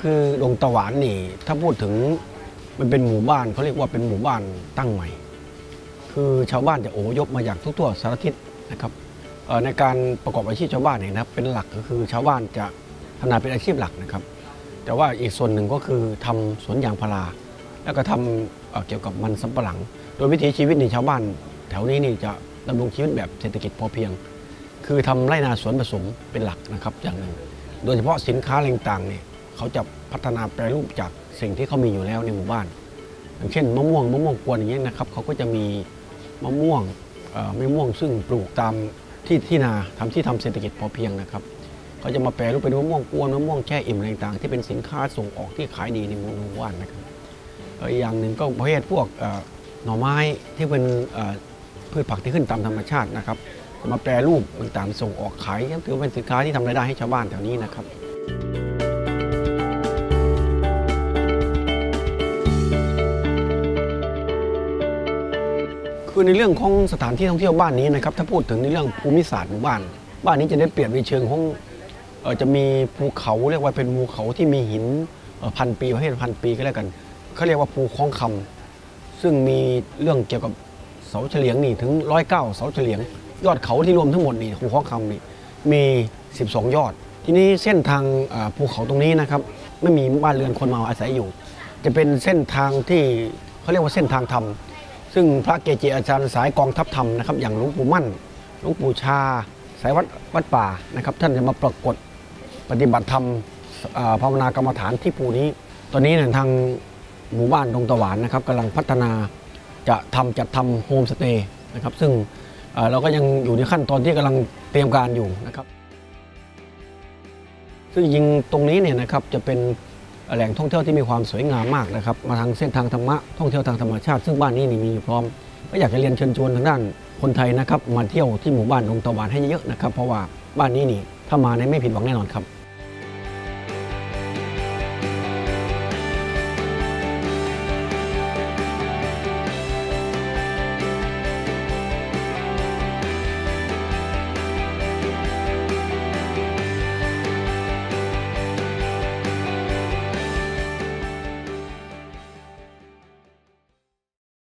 คือดงตะหวานนี่ ถ้าพูดถึงมันเป็นหมู่บ้านเขาเรียกว่าเป็นหมู่บ้านตั้งใหม่ คือชาวบ้านจะโอยกมาจากทั่วสารทิศนะครับในการประกอบอาชีพชาวบ้านเนี่ยนะครับเป็นหลักก็คือชาวบ้านจะทำนาเป็นอาชีพหลักนะครับ แต่ว่าอีกส่วนหนึ่งก็คือทำสวนยางพารา แล้วก็ทำเอ่อเกี่ยวกับมันสำปะหลัง โดยวิถีชีวิตในชาวบ้าน แถวนี้นี่จะดำรงชีวิตแบบเศรษฐกิจพอเพียง คือทำไร่นาสวนผสมเป็นหลักนะครับอย่างหนึ่งโดยเฉพาะสินค้าอะไรต่างๆเนี่ยเขาจะ พัฒนาแปรรูปจากสิ่งที่เขามีอยู่แล้วในหมู่บ้าน อย่างเช่นมะม่วงมะม่วงกวนอย่างเงี้ยนะครับเขาก็จะมีมะม่วงเอ่มะม่วงซึ่งปลูกตามที่ที่นาทำที่ทำเศรษฐกิจพอเพียงนะครับเขาจะมาแปรรูปเป็นมะม่วงกวนมะม่วงแช่อิ่มอะไรต่างที่เป็นสินค้าส่งออกที่ขายดีในหมู่บ้านนะครับอีกอย่างหนึ่งก็ประเภทพวกหน่อไม้ที่เป็นพืชผักที่ขึ้นตามธรรมชาตินะครับมาแปรรูปต่างๆส่งออกขายก็ถือเป็นสินค้าที่ทำรายได้ให้ชาวบ้านแถวนี้นะครับ คือในเรื่องของสถานที่ท่องเที่ยวบ้านนี้นะครับถ้าพูดถึงในเรื่องภูมิศาสตร์หมู่บ้าน บ้านนี้จะได้เปรียบในเชิงของอจะมีภูเขาเรียกว่าเป็นภูเขาที่มีหินพันปีประเภทพันปีก็แล้วกันเขาเรียกว่าภูคลองคำซึ่งมีเรื่องเกี่ยวกับเสาเฉลียงนี่ถึงร้อยเก้าเสาเฉลียง ยอดเขาที่รวมทั้งหมดนี่ภูคลองคำนี่มี 12 ยอด ทีนี้เส้นทางภูเขาตรงนี้นะครับไม่มีบ้านเรือนคนมาอาศัยอยู่ จะเป็นเส้นทางที่เขาเรียกว่าเส้นทางธรรม ซึ่งพระเกจิอาจารย์สายกองทัพธรรมนะครับอย่างหลวงปู่มั่นหลวงปู่ชา สายวัดวัดป่านะครับ ท่านจะมาปรากฏปฏิบัติธรรมภาวนากรรมฐานที่ภูนี้ ตอนนี้เนี่ยทางหมู่บ้านดงตะหวานนะครับกำลังพัฒนาจะทำจัดทำโฮมสเตย์นะครับ ซึ่งเอ่อเราก็ยังอยู่ในขั้นตอนที่กำลังเตรียมการอยู่นะครับ ซึ่งยิงตรงนี้เนี่ยนะครับจะเป็น แหล่งท่องเที่ยวที่มีความสวยงามมากนะครับมาทางเส้นทางธรรมะท่องเที่ยวทางธรรมชาติ ซึ่งบ้านนี้นี่มีอยู่พร้อม ก็อยากจะเรียนเชิญชวนทางด้านคนไทยนะครับมาเที่ยวที่หมู่บ้านดงตะวันให้เยอะๆนะครับเพราะว่าบ้านนี้นี่ถ้ามาในไม่ผิดหวังแน่นอนครับ